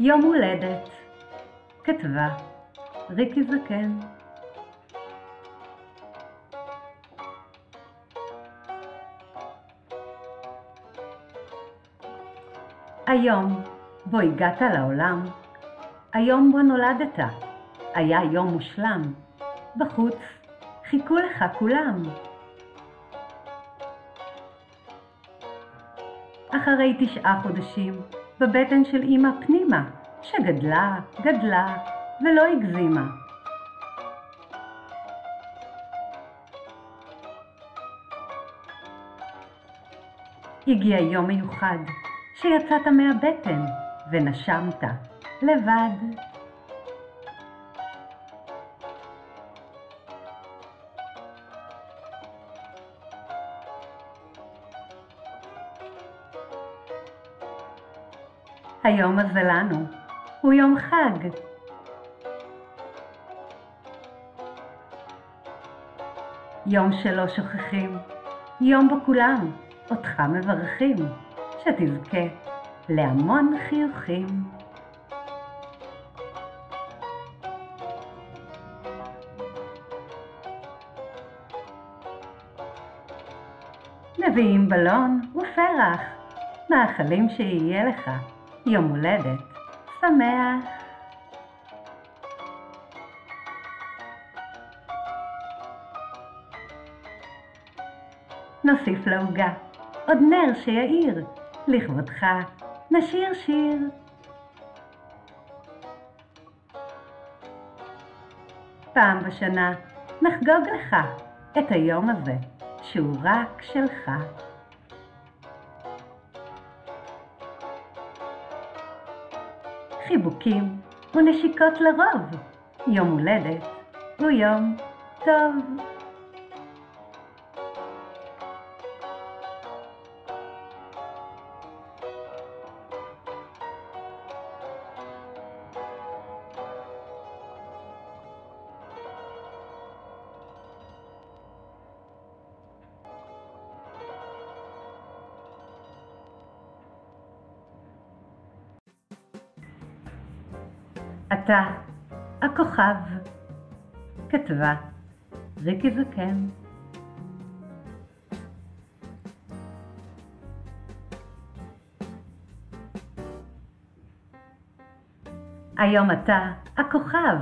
יום הולדת. כתבה ריקי זקן. היום בו הגעת לעולם, היום בו נולדת, היה יום מושלם. בחוץ חיכו לך כולם. אחרי תשעה חודשים, בבטן של אמא פנימה, שגדלה, גדלה, ולא הגזימה. הגיע יום מיוחד, שיצאת מהבטן ונשמת לבד. היום הזה לנו הוא יום חג. יום שלא שוכחים, יום בו כולם אותך מברכים, שתזכה להמון חיוכים. מביאים בלון ופרח, מאחלים שיהיה לך יום הולדת שמח. נוסיף לעוגה עוד נר שיאיר, לכבודך נשיר שיר. פעם בשנה נחגוג לך את היום הזה, שהוא רק שלך. חיבוקים ונשיקות לרוב, יום הולדת הוא יום טוב. אתה, הכוכב, כתבה ריקי זקן. היום אתה, הכוכב,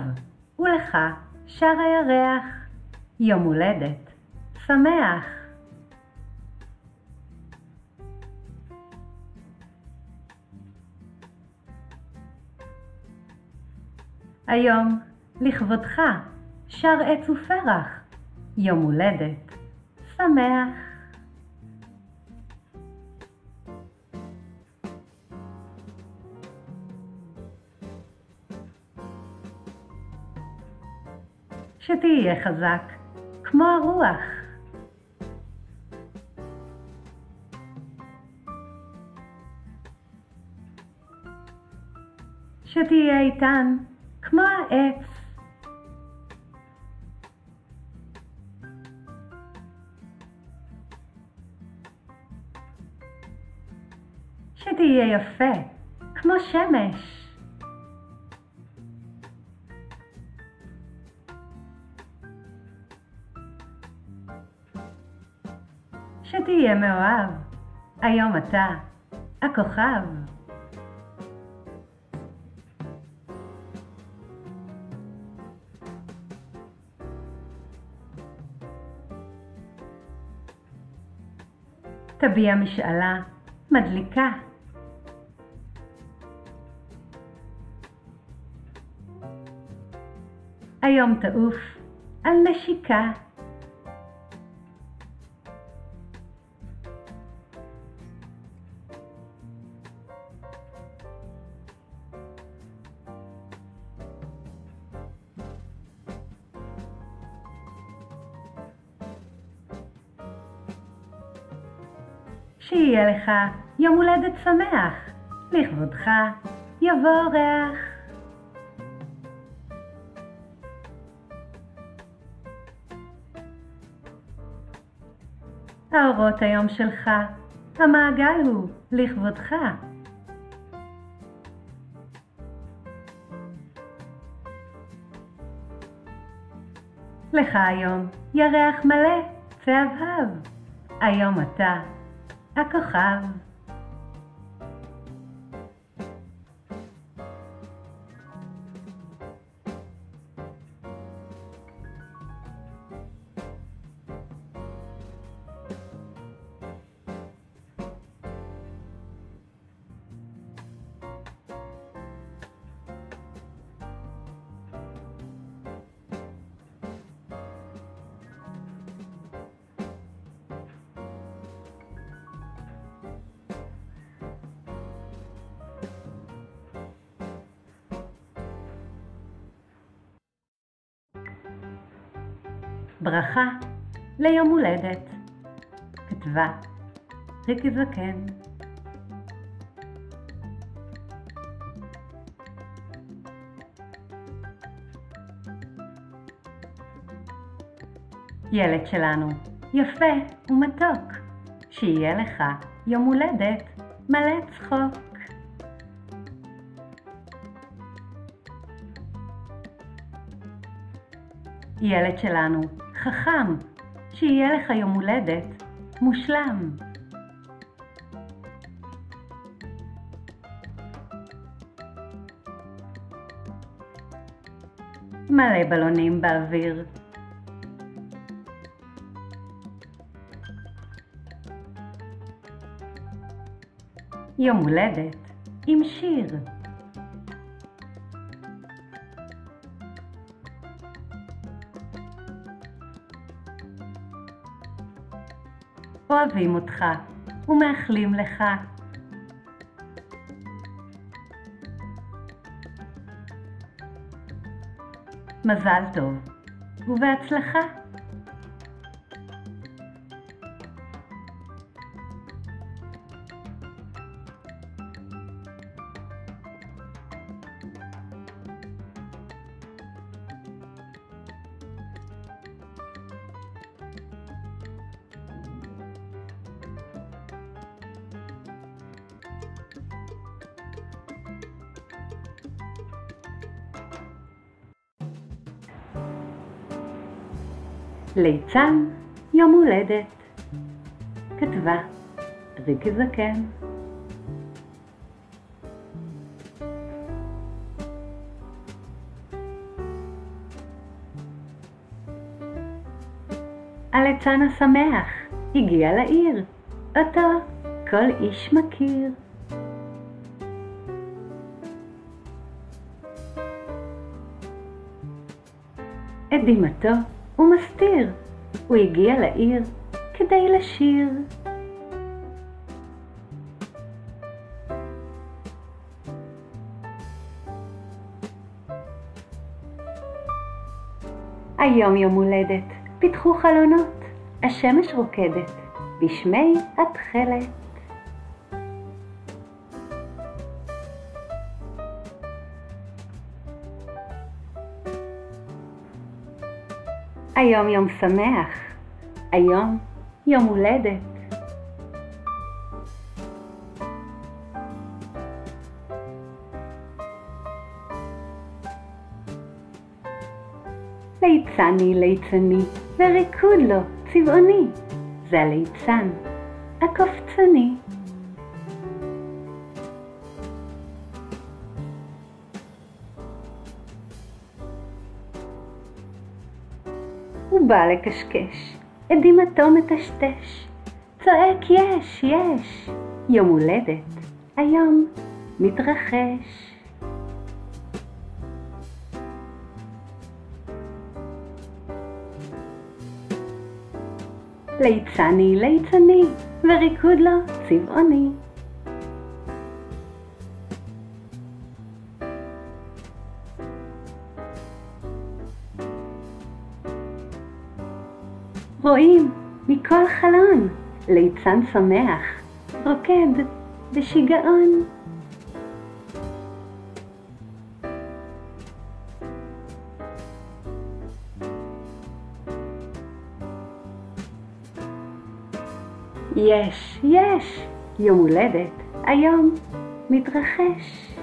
ולך שר הירח, יום הולדת, שמח. היום, לכבודך, שר עץ ופרח, יום הולדת, שמח. שתהיה חזק, כמו הרוח. שתהיה איתן, כמו העץ. שתהיה יפה, כמו שמש. שתהיה מאוהב, היום אתה, הכוכב. תביע משאלה מדליקה. היום תעוף על נשיקה. שיהיה לך יום הולדת שמח. לכבודך יבוא אורח. האורות היום שלך, המעגל הוא לכבודך. לך היום ירח מלא, צהבהב. היום אתה הכוכב. ברכה ליום הולדת. כתבה ריקי זקן. ילד שלנו, יפה ומתוק, שיהיה לך יום הולדת מלא צחוק. ילד שלנו, חכם, שיהיה לך יום הולדת מושלם. מלא בלונים באוויר. יום הולדת עם שיר. אוהבים אותך ומאחלים לך. מזל טוב ובהצלחה. ליצן יום הולדת. כתבה ריקי זקן. הליצן השמח הגיע לעיר, אותו כל איש מכיר. את דמעתו הוא מסתיר, הוא הגיע לעיר כדי לשיר. היום יום הולדת, פיתחו חלונות, השמש רוקדת, בשמי התכלת. היום יום שמח, היום יום הולדת. ליצני ליצני וריקוד לו צבעוני, זה הליצן הקופצני. בא לקשקש, את דמעתו מטשטש, צועק יש, יש, יום הולדת, היום מתרחש. ליצני ליצני, וריקוד לו צבעוני. רואים מכל חלון ליצן שמח, רוקד בשיגעון. יש, יש, יום הולדת, היום מתרחש.